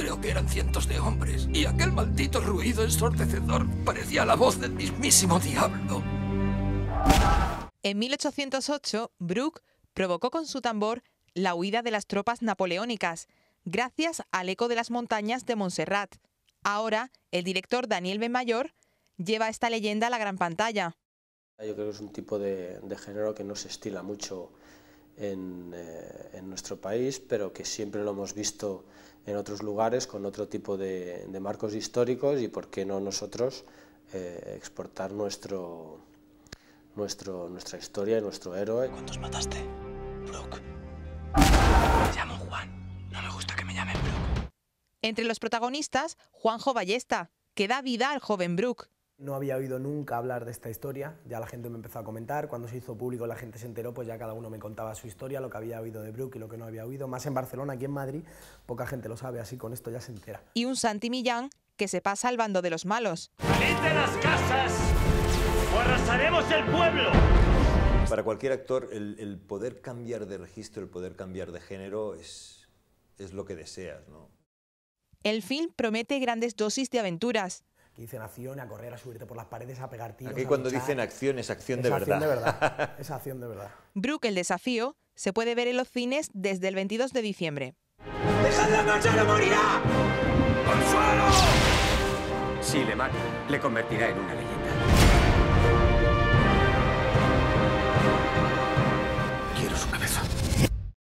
Creo que eran cientos de hombres, y aquel maldito ruido ensordecedor parecía la voz del mismísimo diablo. En 1808, Brooke provocó con su tambor la huida de las tropas napoleónicas, gracias al eco de las montañas de Montserrat. Ahora, el director Daniel Benmayor lleva esta leyenda a la gran pantalla. Yo creo que es un tipo de, género que no se estila mucho en, eh, en, nuestro país, pero que siempre lo hemos visto en otros lugares con otro tipo de, marcos históricos y por qué no nosotros eh, exportar nuestro, nuestro, nuestra historia y nuestro héroe. ¿Cuántos mataste, Brooke? Me llamo Juan. No me gusta que me llamen Brooke. Entre los protagonistas, Juanjo Ballesta, que da vida al joven Brooke. No había oído nunca hablar de esta historia, ya la gente me empezó a comentar, cuando se hizo público la gente se enteró, pues ya cada uno me contaba su historia, lo que había oído de Brooke y lo que no había oído, más en Barcelona, aquí en Madrid, poca gente lo sabe, así con esto ya se entera. Y un Santi Millán que se pasa al bando de los malos. ¡Salid de las casas o arrasaremos el pueblo! Para cualquier actor, el, poder cambiar de registro, el poder cambiar de género es, es lo que deseas, ¿no? El film promete grandes dosis de aventuras, que dicen acción, a correr, a subirte por las paredes, a pegar tiros. Aquí cuando dicen acción es acción de verdad. Acción de verdad. Es acción de verdad. Brooke, el desafío, se puede ver en los cines desde el 22 de diciembre. ¡Dejadla marchar no morirá! ¡Al suelo! Si le mata, le convertirá en una leyenda.